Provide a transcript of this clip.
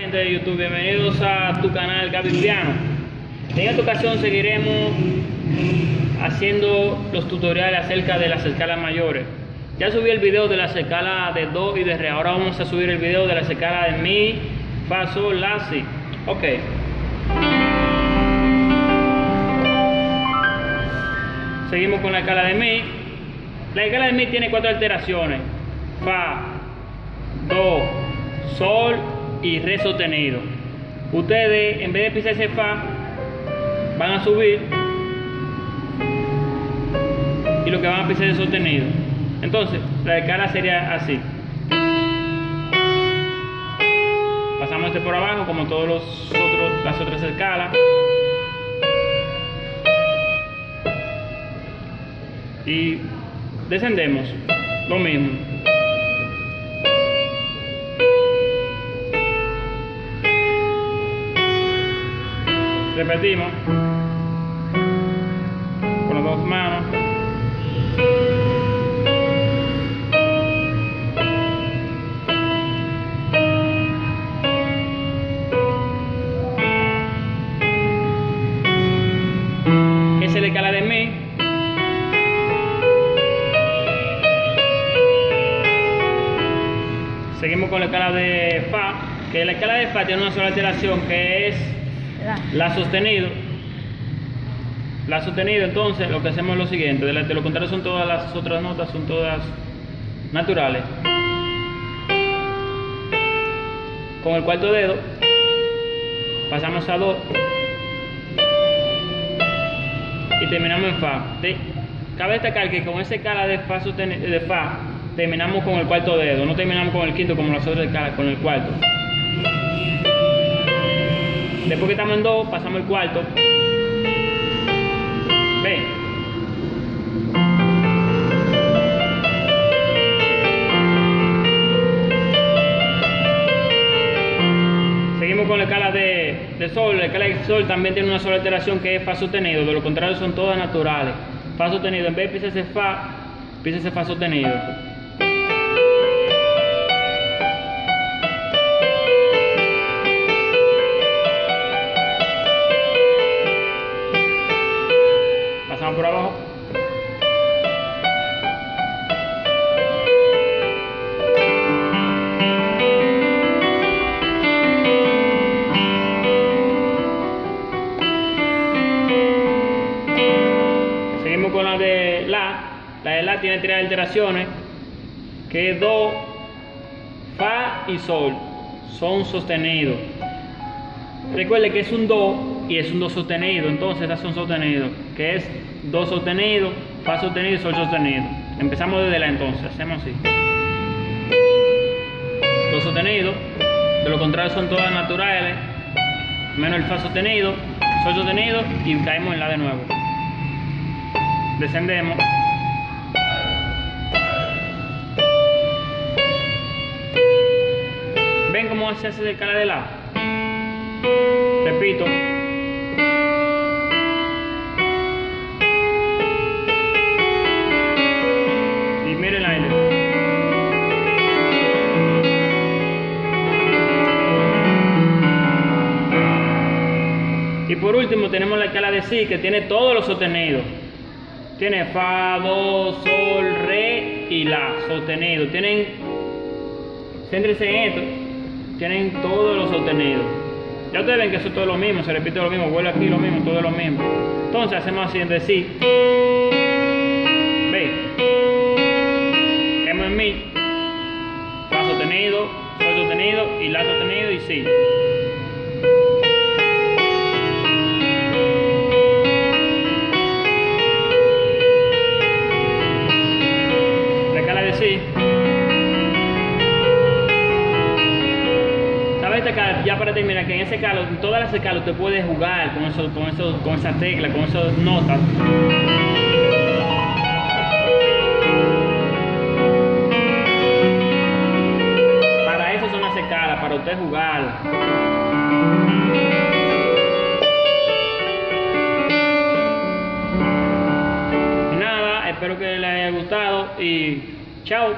Gente de YouTube, bienvenidos a tu canal Gaby Piano. En esta ocasión seguiremos haciendo los tutoriales acerca de las escalas mayores. Ya subí el video de las escalas de Do y de Re. Ahora vamos a subir el video de la escala de Mi, Fa, Sol, La, Si. Ok. Seguimos con la escala de Mi. La escala de Mi tiene cuatro alteraciones. Fa, Do, Sol y Re sostenido. Ustedes, en vez de pisar ese Fa, van a subir y lo que van a pisar es sostenido. Entonces, la escala sería así. Pasamos este por abajo como todos los otros, las otras escalas. Y descendemos, lo mismo. Repetimos con las dos manos. Esa es la escala de Mi. Seguimos con la escala de Fa, que la escala de Fa tiene una sola alteración que es la sostenido. La sostenido, entonces lo que hacemos es lo siguiente, de, de lo contrario son todas las otras notas, son todas naturales. Con el cuarto dedo pasamos a Do y terminamos en Fa. Cabe destacar que con esa escala de Fa, de fa terminamos con el cuarto dedo, no terminamos con el quinto como las otras escalas, con el cuarto. Después que estamos en Do, pasamos el cuarto. Ve. Seguimos con la escala de, de Sol. La escala de Sol también tiene una sola alteración que es Fa sostenido. De lo contrario son todas naturales. Fa sostenido. En vez de pisar ese Fa, pisa ese Fa sostenido. La. De La tiene tres alteraciones, que Do, Fa y Sol. Son sostenidos. Recuerde que es un Do y es un Do sostenido, entonces estas son sostenidos, que es Do sostenido, Fa sostenido y Sol sostenido. Empezamos desde la entonces, hacemos así. Do sostenido, de lo contrario son todas naturales, menos el Fa sostenido, Sol sostenido y caemos en La de nuevo. Descendemos. ¿Ven cómo se hace de escala de La? Repito. Y miren el aire. Y por último tenemos la escala de Si que tiene todos los sostenidos. Tiene Fa, Do, Sol, Re y La sostenido. Tienen, céntrense en esto, tienen todos los sostenidos. Ya ustedes ven que eso es todo lo mismo, se repite lo mismo, vuelve aquí lo mismo, todo lo mismo. Entonces hacemos así entre sí. Ya para terminar, que en ese escala, en todas las escalas usted puede jugar con, eso, con, eso, con esa tecla, con esas notas. Para eso son las escalas, para usted jugar. Nada, espero que les haya gustado y chao.